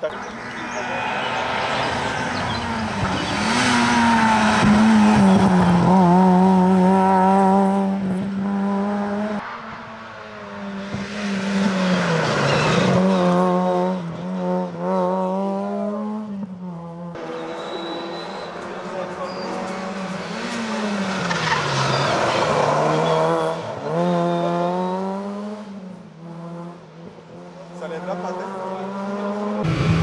tới Să le dăm toate.